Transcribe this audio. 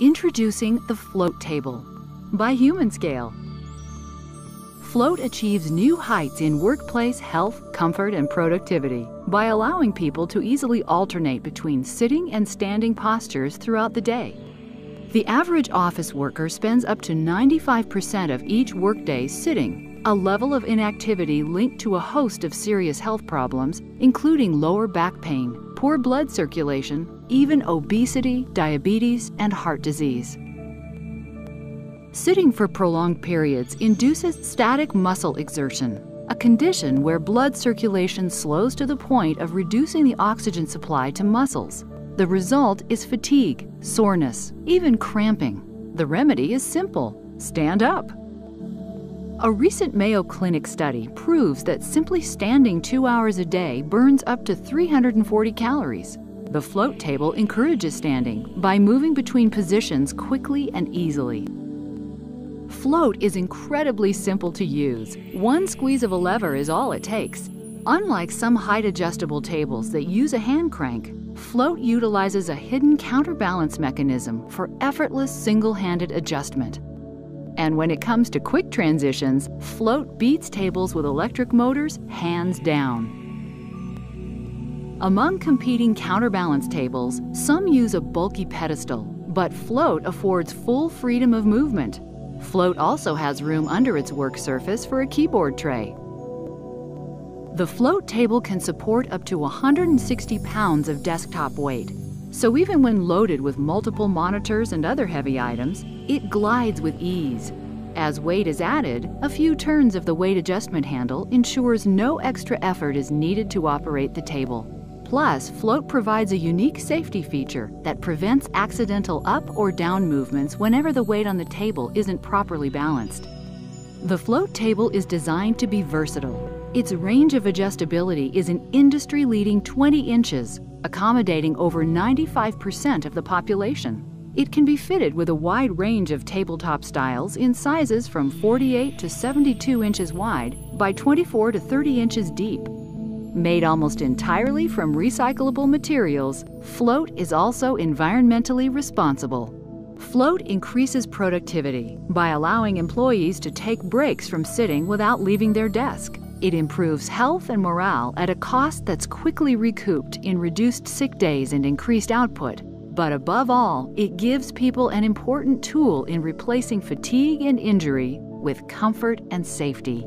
Introducing the Float Table by Humanscale. Float achieves new heights in workplace health, comfort, and productivity by allowing people to easily alternate between sitting and standing postures throughout the day. The average office worker spends up to 95% of each workday sitting, a level of inactivity linked to a host of serious health problems, including lower back pain, poor blood circulation, even obesity, diabetes, and heart disease. Sitting for prolonged periods induces static muscle exertion, a condition where blood circulation slows to the point of reducing the oxygen supply to muscles. The result is fatigue, soreness, even cramping. The remedy is simple stand up. A recent Mayo Clinic study proves that simply standing two hours a day burns up to 340 calories. The float table encourages standing by moving between positions quickly and easily. Float is incredibly simple to use. One squeeze of a lever is all it takes. Unlike some height adjustable tables that use a hand crank, Float utilizes a hidden counterbalance mechanism for effortless single handed adjustment. And when it comes to quick transitions, Float beats tables with electric motors hands down. Among competing counterbalance tables, some use a bulky pedestal, but Float affords full freedom of movement. Float also has room under its work surface for a keyboard tray. The Float table can support up to 160 pounds of desktop weight, so even when loaded with multiple monitors and other heavy items, it glides with ease. As weight is added, a few turns of the weight adjustment handle ensures no extra effort is needed to operate the table. Plus, Float provides a unique safety feature that prevents accidental up or down movements whenever the weight on the table isn't properly balanced. The Float table is designed to be versatile. Its range of adjustability is an industry-leading 20 inches, accommodating over 95% of the population. It can be fitted with a wide range of tabletop styles in sizes from 48 to 72 inches wide by 24 to 30 inches deep. Made almost entirely from recyclable materials, Float is also environmentally responsible. Float increases productivity by allowing employees to take breaks from sitting without leaving their desk. It improves health and morale at a cost that's quickly recouped in reduced sick days and increased output. But above all, it gives people an important tool in replacing fatigue and injury with comfort and safety.